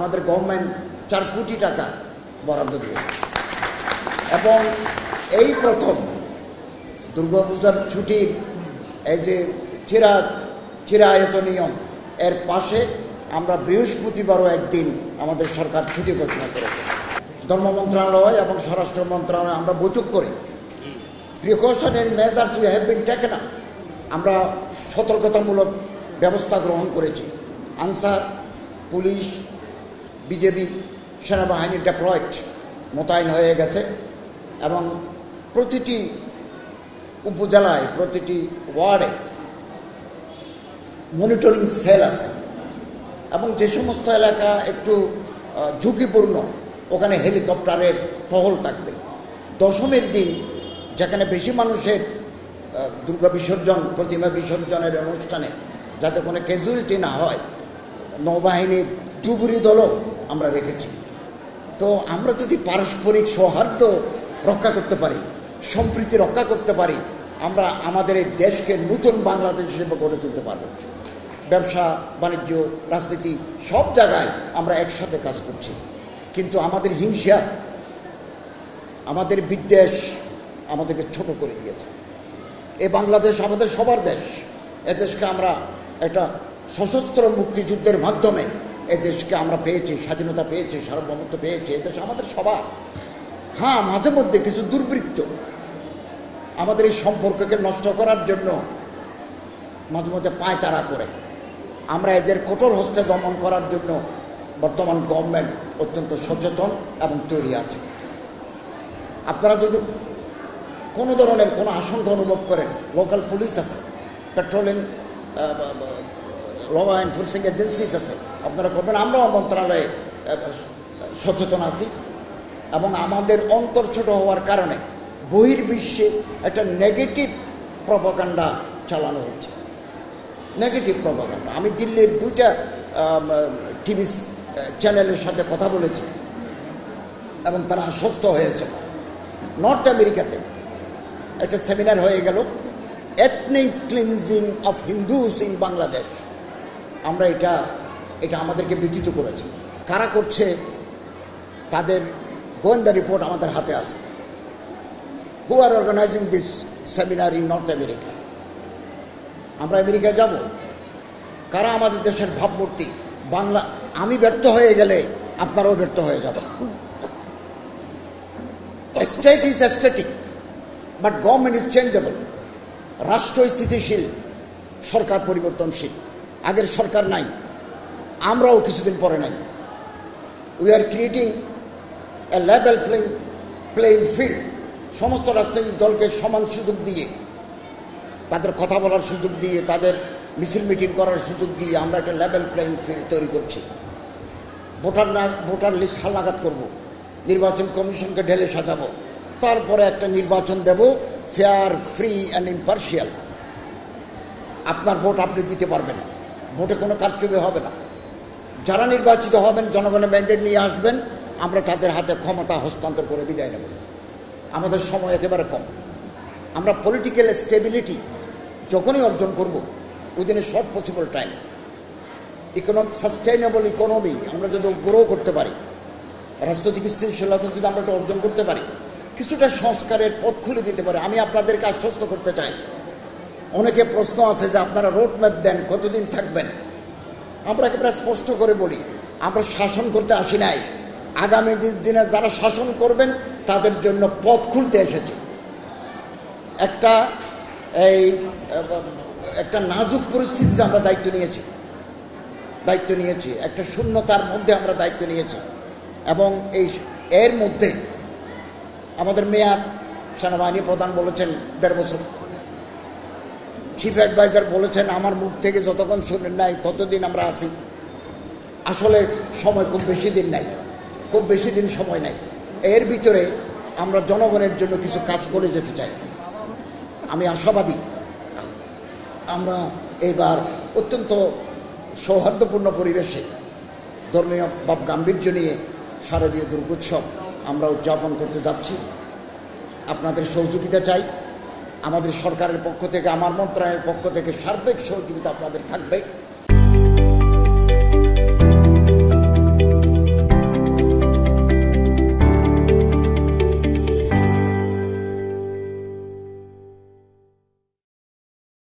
আমাদের গভর্নমেন্ট চার কোটি টাকা বরাদ্দ দিয়েছে। এবং এই প্রথম দুর্গাপূজার ছুটির এই যে চিরা চিরায়ত নিয়ম, এর পাশে আমরা বৃহস্পতিবারও একদিন আমাদের সরকার ছুটি ঘোষণা করেছে। ধর্ম মন্ত্রণালয় এবং স্বরাষ্ট্র মন্ত্রণালয় আমরা বৈঠক করি। Precautionary measures we have been taken আমরা সতর্কতামূলক ব্যবস্থা গ্রহণ করেছি। আনসার, পুলিশ বিজেপি সেনাবাহিনী ডেপ্লয়েড মোতায়েন হয়ে গেছে এবং প্রতিটি উপজেলায়, প্রতিটি ওয়ার্ডে মনিটরিং সেল আছে এবং যে সমস্ত এলাকা একটু ঝুঁকিপূর্ণ, ওখানে হেলিকপ্টারের টহল থাকবে। দশমের দিন যেখানে বেশি মানুষের দুর্গা বিসর্জন, প্রতিমা বিসর্জনের অনুষ্ঠানে যাতে কোনো ক্যাজুয়ালিটি না হয়, নৌবাহিনীর ডুবুরি দলও আমরা রেখেছি। তো আমরা যদি পারস্পরিক সৌহার্দ্য রক্ষা করতে পারি, সম্প্রীতি রক্ষা করতে পারি, আমরা আমাদের এই দেশকে নতুন বাংলাদেশ হিসেবে গড়ে তুলতে পারব। ব্যবসা, বাণিজ্য, রাজনীতি, সব জায়গায় আমরা একসাথে কাজ করছি। কিন্তু আমাদের হিংসা, আমাদের বিদ্বেষ আমাদেরকে ছোট করে দিয়েছে। এ বাংলাদেশ আমাদের সবার দেশ। এ দেশকে আমরা একটা সশস্ত্র মুক্তিযুদ্ধের মাধ্যমে দেশকে আমরা পেয়েছি, স্বাধীনতা পেয়েছি, সার্বভৌমত্ব পেয়েছি এ দেশ আমাদের সবার। হ্যাঁ মাঝে মধ্যে কিছু দুর্বৃত্ত আমাদের এই সম্পর্ককে নষ্ট করার জন্য মাঝে মধ্যে পায়তারা করে। আমরা এদের কঠোর হস্তে দমন করার জন্য বর্তমান গভর্নমেন্ট অত্যন্ত সচেতন এবং তৈরি আছে। আপনারা যদি কোনো ধরনের কোনো আশঙ্কা অনুভব করেন, লোকাল পুলিশ আছে, পেট্রোলিং ল এনফোর্সিং এজেন্সিস আছে আপনারা করবেন, আমরাও মন্ত্রণালয়ে সচেতন আছি। এবং আমাদের অন্তর ছোট হওয়ার কারণে বহির্বিশ্বে একটা নেগেটিভ প্রপাকাণ্ডা চালানো হচ্ছে। নেগেটিভ প্রপাগান্ডা আমি দিল্লির দুইটা টিভি চ্যানেলের সাথে কথা বলেছি, এবং তারা আশ্বস্ত হয়েছে। নর্থ আমেরিকাতে একটা সেমিনার হয়ে গেল ethnic cleansing of Hindus in Bangladesh আমরা এটা এটা আমাদেরকে ব্যতীত করেছে। কারা করছে, তাদের গোয়েন্দা রিপোর্ট আমাদের হাতে আছে। Who are organizing this seminar in North America আমরা আমেরিকায় যাব। কারা আমাদের দেশের ভাবমূর্তি? বাংলা, আমি ব্যর্থ হয়ে গেলে আপনারাও ব্যর্থ হয়ে যাবেন। State is static but government is changeable রাষ্ট্র স্থিতিশীল, সরকার পরিবর্তনশীল। আগের সরকার নাই, আমরাও কিছুদিন পরে নাই। We are creating a level playing playing field সমস্ত রাজনৈতিক দলকে সমান সুযোগ দিয়ে, তাদের কথা বলার সুযোগ দিয়ে, তাদের মিছিল মিটিং করার সুযোগ দিয়ে আমরা একটা লেভেল প্লেইং ফিল্ড তৈরি করছি। ভোটার না, ভোটার লিস্ট হালনাগাদ করব। নির্বাচন কমিশনকে ঢেলে সাজাবো। তারপরে একটা নির্বাচন দেব ফেয়ার ফ্রি অ্যান্ড ইম্পার্শিয়াল আপনার ভোট আপনি দিতে পারবেন। ভোটে কোনো কারচুপি হবে না। যারা নির্বাচিত হবেন, জনগণের ম্যান্ডেট নিয়ে আসবেন, আমরা তাদের হাতে ক্ষমতা হস্তান্তর করে বিদায় নেব। আমাদের সময় একেবারে কম। আমরা পলিটিক্যাল স্টেবিলিটি যখনই অর্জন করব within a short possible time economic sustainable economy আমরা যদি গ্রো করতে পারি, রাজনৈতিক স্থিতিশীলতা যদি আমরা এটা অর্জন করতে পারি, কিছুটা সংস্কারের পথ খুলে দিতে পারে। আমি আপনাদেরকে আশ্বস্ত করতে চাই অনেকে প্রশ্ন আছে যে আপনারা রোড ম্যাপ দেন, কতদিন থাকবেন? আমরা একেবারে স্পষ্ট করে বলি, আমরা শাসন করতে আসি নাই। আগামী দিনে যারা শাসন করবেন, তাদের জন্য পথ খুলতে এসেছে। একটা এই, একটা নাজুক পরিস্থিতিতে আমরা দায়িত্ব নিয়েছি। দায়িত্ব নিয়েছি। একটা শূন্যতার মধ্যে আমরা দায়িত্ব নিয়েছি। এবং এই এর মধ্যে আমাদের মেয়াদ সেনাবাহিনী প্রধান বলেছেন দেড় বছর। চিফ অ্যাডভাইজার বলেছেন, আমার মুখ থেকে যতক্ষণ শুনেন নাই, ততদিন আমরা আছি। আসলে সময় খুব বেশি দিন নাই, খুব বেশি দিন সময় নাই। এর ভিতরে আমরা জনগণের জন্য কিছু কাজ করে যেতে চাই। আমি আশাবাদী, আমরা এবার অত্যন্ত সৌহার্দ্যপূর্ণ পরিবেশে ধর্মীয় ভাব গাম্ভীর্য নিয়ে শারদীয় দুর্গোৎসব আমরা উদযাপন করতে যাচ্ছি। আপনাদের সহযোগিতা চাই। আমাদের সরকারের পক্ষ থেকে আমার মন্ত্রণালয়ের পক্ষ থেকে সার্বিক সহযোগিতা আপনাদের থাকবে।